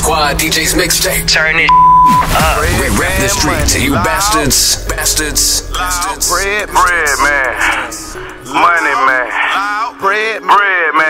Squad DJs mixtape. Turn it up. We rep the streets, you bastards, bastards, bastards. Bread, bread, man. Money, man. Bread, bread, man.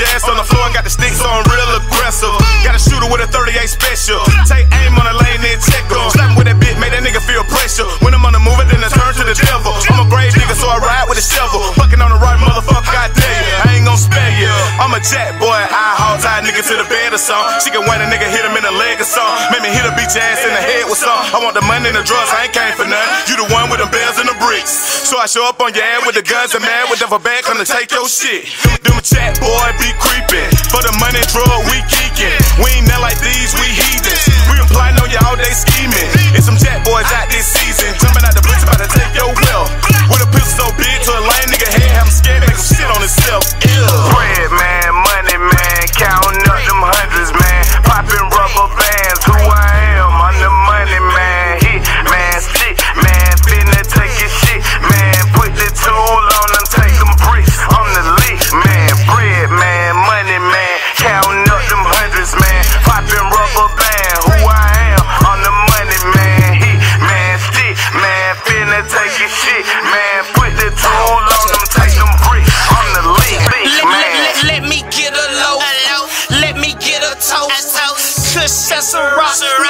Ass on the floor. Got the sticks on real aggressive. Got a shooter with a 38 special. Take aim on the lane, then check em. Slapping with that bit, make that nigga feel pressure. When I'm on the move, it then I turn to the devil. I'm a brave nigga, so I ride with a shovel. Fucking on the right motherfucker, I dare you. I ain't gon' spare you. I'm a jack boy, I haul tie nigga to the bed or something. She can win a nigga, hit him in the leg or something. Make me hit a bitch ass in the head with something. I want the money and the drugs, I ain't came for none. I show up on your ass with the guns and mad with the bag, come to take your shit. Them chat boy be creeping. For the money drug, we geeking. We ain't nothing like these, we heathens. We plotting on you all day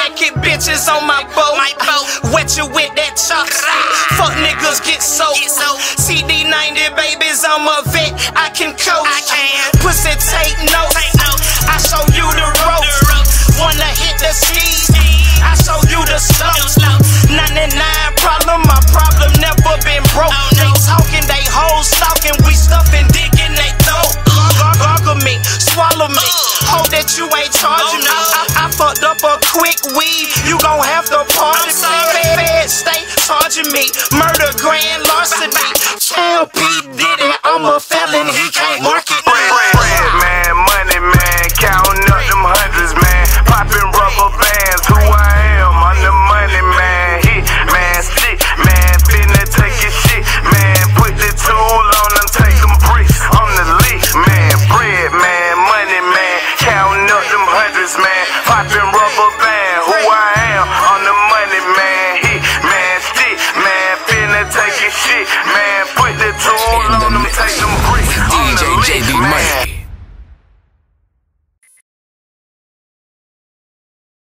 Naked bitches on my boat. Wet you with that chalk. Fuck niggas get soaked. CD 90 babies, I'm a vet. I can coach. weed, you gon' have to pardon me. Bad state charging me, murder, grand larceny. Child P did it, I'm a felon, he can't market me. Bread, man, money, man, counting up them hundreds, man. Popping rubber bands, who I am, I'm the money, man. Hit, man, stick, man, finna take your shit, man. Put the tool on them, take them bricks, I'm the leak, man. Bread, man, money, man, counting up them hundreds, man. Popping rubber bands.